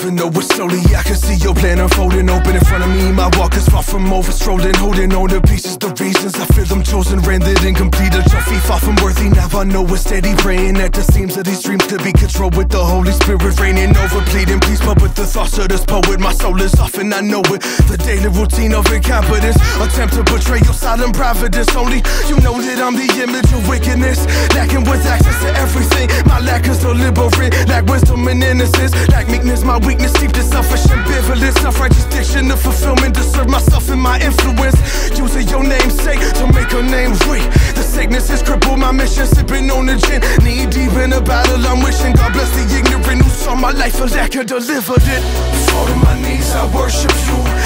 even though it's slowly I can see your plan unfolding Open in front of me, my walk is far from over Strolling, holding on to pieces, the reasons I feel I'm chosen Rendered incomplete, a trophy far from worthy. Now I know it's steady praying At the seams of these dreams could be controlled With the Holy Spirit reigning over Pleading please, but with the thoughts of this poet My soul is off and I know it. The daily routine of incompetence Attempt to betray your silent providence Only you know that I'm the image of wickedness lack deliberate Lack wisdom and innocence. Lack meekness, my weakness Deep to selfish ambivalence Self-righteous diction of fulfillment To serve myself and my influence. Using your namesake to make her name ring The sickness has crippled my mission Sipping on the gin. Knee deep in a battle I'm wishing. God bless the ignorant Who saw my life a lack and delivered it. Fall to my knees, I worship you